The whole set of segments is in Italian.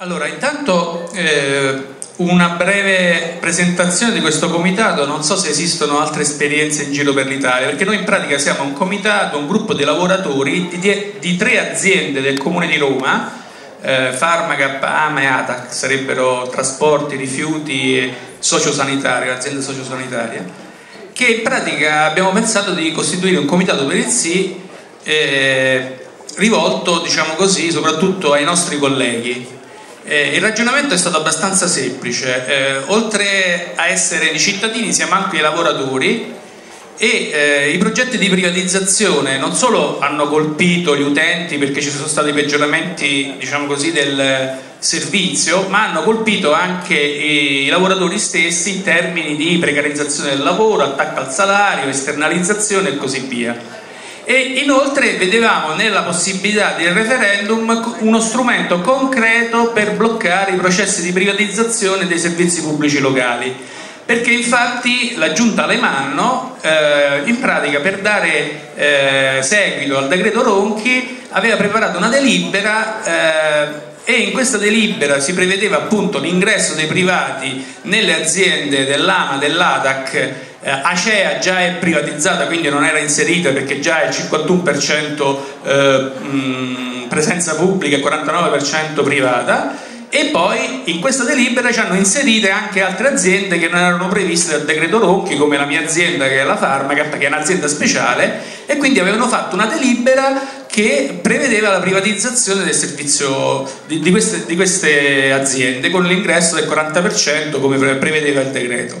Allora, intanto eh, una breve presentazione di questo comitato, non so se esistono altre esperienze in giro per l'Italia, perché noi in pratica siamo un comitato, un gruppo di lavoratori di, di tre aziende del comune di Roma, eh, Farmacap, AMA e ATAC, sarebbero trasporti, rifiuti e sociosanitaria, azienda sociosanitaria, che in pratica abbiamo pensato di costituire un comitato per il sì eh, rivolto, diciamo così, soprattutto ai nostri colleghi eh, il ragionamento è stato abbastanza semplice, eh, oltre a essere di cittadini siamo anche i lavoratori e eh, i progetti di privatizzazione non solo hanno colpito gli utenti perché ci sono stati peggioramenti diciamo così, del servizio, ma hanno colpito anche i lavoratori stessi in termini di precarizzazione del lavoro, attacco al salario, esternalizzazione e così via e inoltre vedevamo nella possibilità del referendum uno strumento concreto per bloccare i processi di privatizzazione dei servizi pubblici locali. Perché infatti la giunta Alemanno eh, in pratica per dare eh, seguito al decreto Ronchi aveva preparato una delibera eh, e in questa delibera si prevedeva appunto l'ingresso dei privati nelle aziende dell'AMA, dell'ADAC eh, Acea già è privatizzata quindi non era inserita perché già è il 51% eh, mh, presenza pubblica e 49% privata. E poi in questa delibera ci hanno inserite anche altre aziende che non erano previste dal decreto Rocchi come la mia azienda che è la Farmacap che è un'azienda speciale e quindi avevano fatto una delibera che prevedeva la privatizzazione del servizio di, di, queste, di queste aziende con l'ingresso del 40% come prevedeva il decreto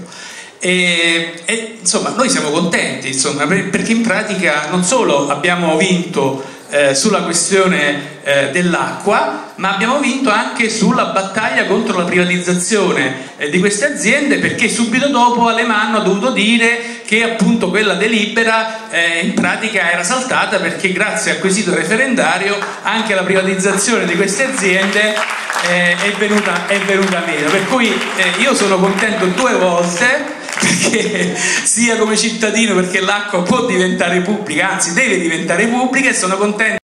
e, e, insomma, noi siamo contenti insomma, perché in pratica non solo abbiamo vinto eh, sulla questione eh, dell'acqua, ma abbiamo vinto anche sulla battaglia contro la privatizzazione eh, di queste aziende perché subito dopo Alemanno ha dovuto dire che appunto quella delibera eh, in pratica era saltata perché grazie al quesito referendario anche la privatizzazione di queste aziende eh, è venuta, è, venuta, meno. Per cui eh, io sono contento due volte perché sia come cittadino perché l'acqua può diventare pubblica, anzi deve diventare pubblica e sono contento